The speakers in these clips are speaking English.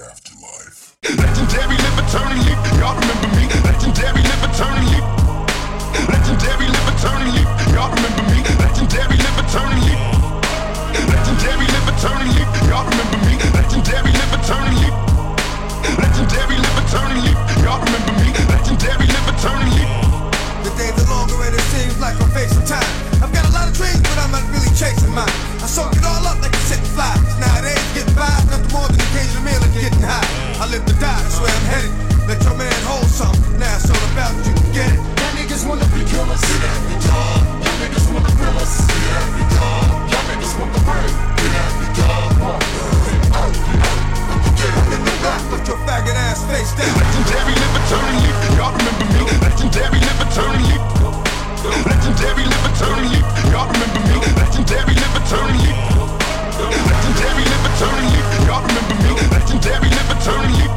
afterlife. Legendary live eternally. Y'all remember me. Legendary live eternally. Legendary live eternally. Y'all remember me. Legendary live eternally. Legendary live eternally. Y'all remember me. Legendary live eternally. Legendary live eternally. Y'all remember me. Legendary live eternally. The days are longer and it seems like I'm facing time. I've got a lot of dreams, but I'm not really chasing mine. I soak down. Legendary live eternally. Y'all remember me. Legendary live eternally. Legendary live eternally. Y'all remember me. Legendary live eternally. Legendary live eternally. Y'all remember me. Legendary live eternally.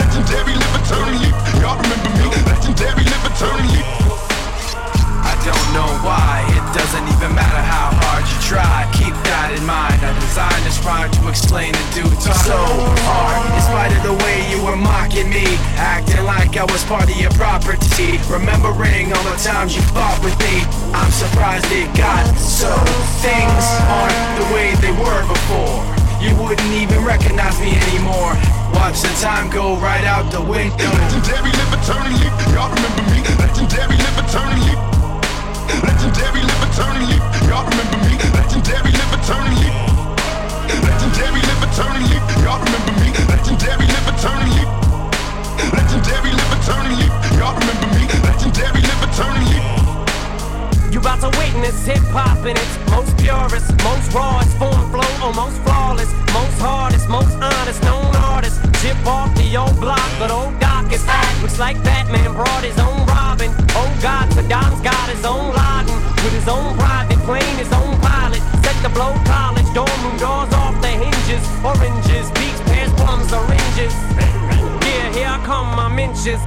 Legendary live eternally. Y'all remember me. Legendary live eternally. I don't know why, it doesn't even matter how hard you try. Keep that in mind. I designed this rhyme to explain the dude so mocking me, acting like I was part of your property. Remembering all the times you fought with me, I'm surprised it got so. Things aren't the way they were before. You wouldn't even recognize me anymore. Watch the time go right out the window. Witness hip hop in its most purest, most rawest form, flow, oh, almost flawless, most hardest, most honest, known artist. Chip off the old block, but old Doc is back. Looks like Batman brought his own Robin. Oh God, Saddam's got his own Laden with his own private plane, his own pilot. Set to blow college dorm room doors off the hinges. Oranges, peach, pears, plums, oranges. Yeah, here I come, my inches.